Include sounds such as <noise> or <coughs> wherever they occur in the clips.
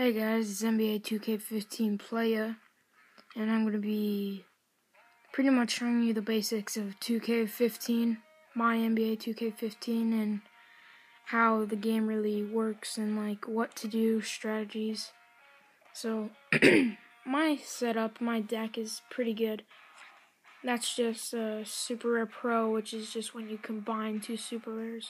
Hey guys, it's NBA 2K15 player, and I'm going to be pretty much showing you the basics of 2K15, my NBA 2K15, and how the game really works and like what to do, strategies. So, <clears throat> my setup, my deck is pretty good. That's just uh, Super Rare Pro, which is just when you combine two Super Rares.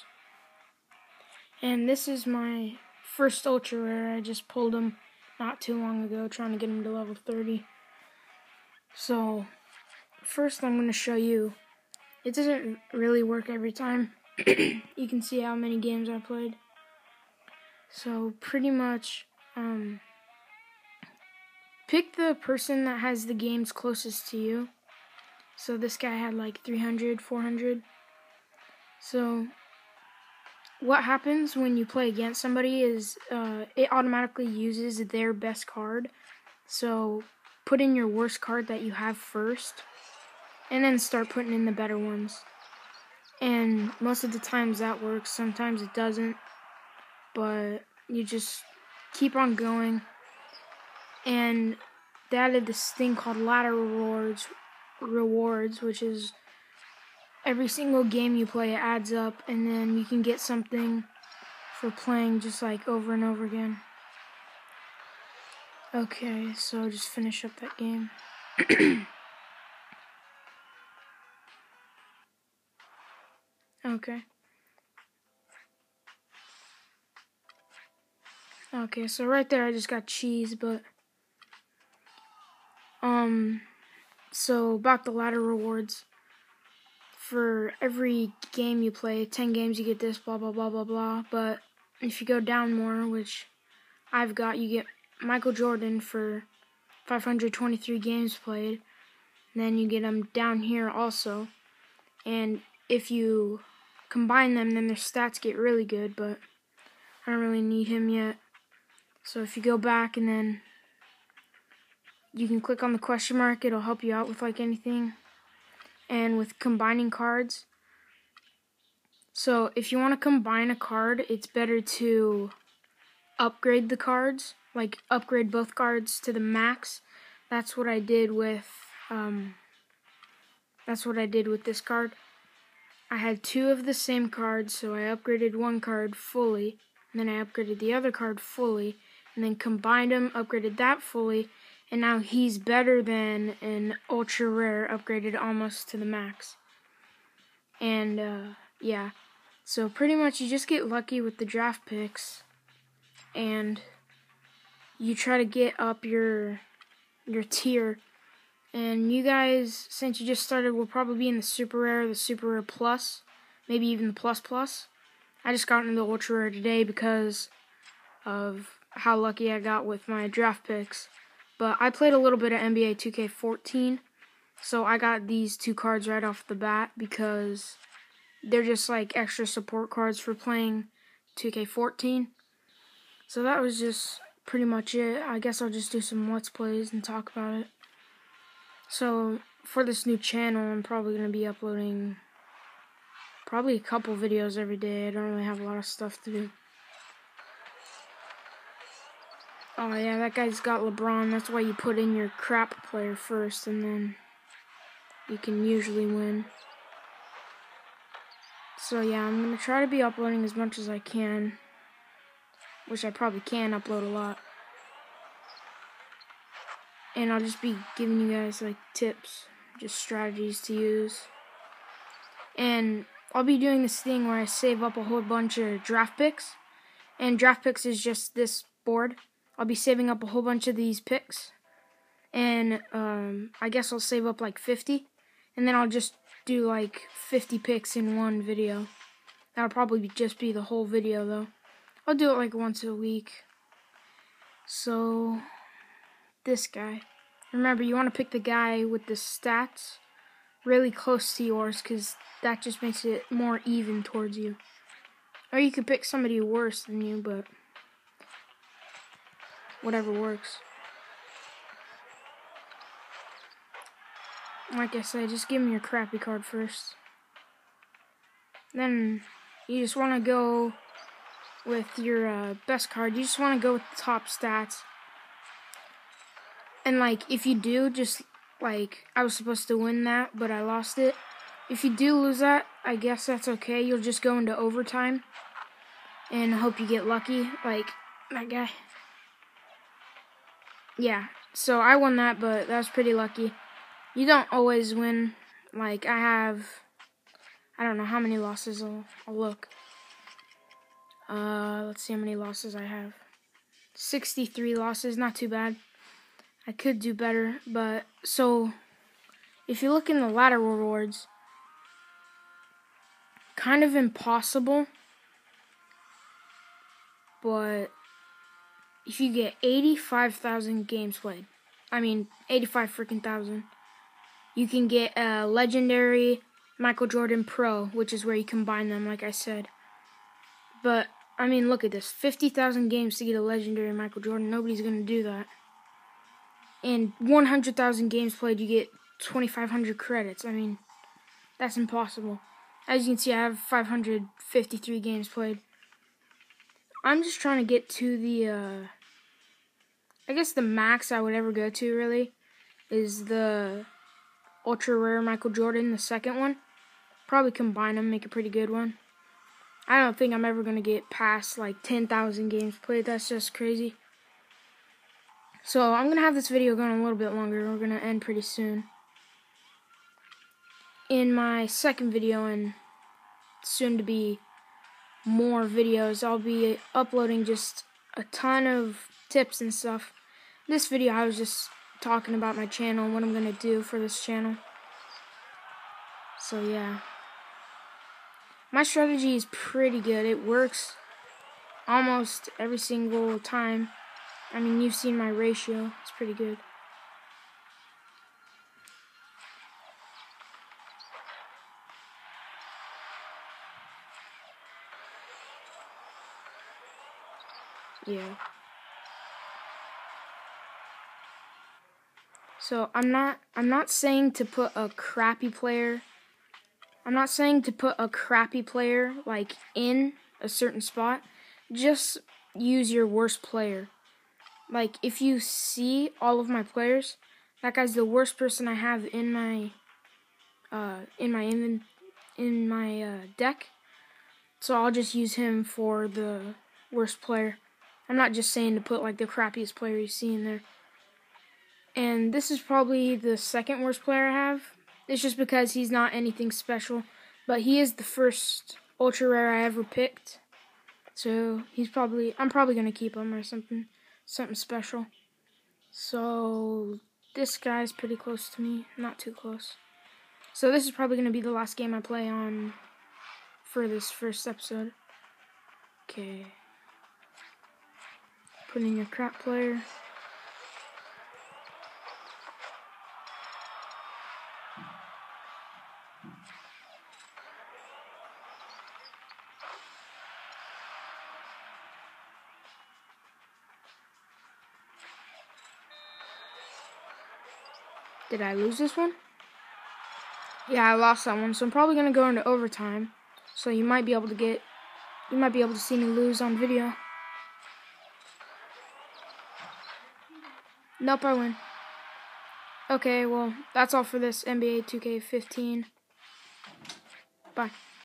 And this is my first ultra rare. I just pulled him not too long ago, trying to get him to level 30. So, first I'm going to show you. It doesn't really work every time. <clears throat> you can see how many games I played. So, pretty much, um, pick the person that has the games closest to you. So, this guy had like 300, 400. So, what happens when you play against somebody is uh, it automatically uses their best card. So put in your worst card that you have first, and then start putting in the better ones. And most of the times that works, sometimes it doesn't, but you just keep on going. And they added this thing called ladder rewards, rewards, which is every single game you play adds up and then you can get something for playing just like over and over again. Okay, so just finish up that game. <coughs> okay. Okay, so right there I just got cheese, but um so about the ladder rewards for every game you play, 10 games you get this, blah, blah, blah, blah, blah. But if you go down more, which I've got, you get Michael Jordan for 523 games played. then you get them down here also. And if you combine them, then their stats get really good, but I don't really need him yet. So if you go back and then you can click on the question mark, it'll help you out with like anything and with combining cards. So if you want to combine a card, it's better to upgrade the cards, like upgrade both cards to the max. That's what I did with um, that's what I did with this card. I had two of the same cards, so I upgraded one card fully, and then I upgraded the other card fully, and then combined them, upgraded that fully, and now he's better than an ultra rare upgraded almost to the max. And uh, yeah, so pretty much you just get lucky with the draft picks, and you try to get up your your tier. And you guys, since you just started, will probably be in the super rare, the super rare plus, maybe even the plus plus. I just got into the ultra rare today because of how lucky I got with my draft picks. But I played a little bit of NBA 2K14, so I got these two cards right off the bat because they're just like extra support cards for playing 2K14. So that was just pretty much it. I guess I'll just do some Let's Plays and talk about it. So, for this new channel, I'm probably going to be uploading probably a couple videos every day. I don't really have a lot of stuff to do. Oh yeah, that guy's got LeBron. That's why you put in your crap player first, and then you can usually win. So yeah, I'm gonna try to be uploading as much as I can. Which I probably can upload a lot. And I'll just be giving you guys like tips, just strategies to use. And I'll be doing this thing where I save up a whole bunch of draft picks. And draft picks is just this board. I'll be saving up a whole bunch of these picks. And um, I guess I'll save up like 50. And then I'll just do like 50 picks in one video. That'll probably just be the whole video though. I'll do it like once a week. So, this guy. Remember, you want to pick the guy with the stats really close to yours because that just makes it more even towards you. Or you could pick somebody worse than you, but whatever works. Like I said, just give me your crappy card first. Then you just want to go with your uh, best card. You just want to go with the top stats. And like, if you do, just like I was supposed to win that, but I lost it. If you do lose that, I guess that's okay. You'll just go into overtime and hope you get lucky, like that guy. Yeah, so I won that, but that was pretty lucky. You don't always win. Like, I have, I don't know how many losses. I'll, I'll look. Uh, let's see how many losses I have. 63 losses, not too bad. I could do better, but so if you look in the ladder rewards, kind of impossible. But if you get 85,000 games played, I mean 85 freaking thousand, you can get a legendary Michael Jordan Pro, which is where you combine them, like I said. But I mean, look at this 50,000 games to get a legendary Michael Jordan. Nobody's going to do that. And 100,000 games played, you get 2,500 credits. I mean, that's impossible. As you can see, I have 553 games played. I'm just trying to get to the, uh, I guess the max I would ever go to, really, is the ultra rare Michael Jordan, the second one. Probably combine them, make a pretty good one. I don't think I'm ever to get past like 10,000 games played. That's just crazy. So I'm to have this video going a little bit longer. We're to end pretty soon in my second video and soon to be more videos, I'll be uploading just a ton of tips and stuff. This video, I was just talking about my channel and what I'm to do for this channel. So, yeah. My strategy is pretty good. It works almost every single time. I mean, you've seen my ratio. It's pretty good. Yeah. So I'm not I'm not saying to put a crappy player I'm not saying to put a crappy player like in a certain spot. Just use your worst player. Like if you see all of my players, that guy's the worst person I have in my uh in my in in my uh, deck. So I'll just use him for the worst player. I'm not just saying to put like the crappiest player you see in there. And this is probably the second worst player I have. It's just because he's not anything special. But he is the first ultra rare I ever picked. So he's probably I'm probably gonna keep him or something something special. So this guy's pretty close to me. Not too close. So this is probably gonna be the last game I play on for this first episode. Okay. Putting in your crap player. Did I lose this one? Yeah, I lost that one, so I'm probably to go into overtime. So you might be able to get, you might be able to see me lose on video. Nope, I win. Okay, well, that's all for this NBA 2K15. Bye.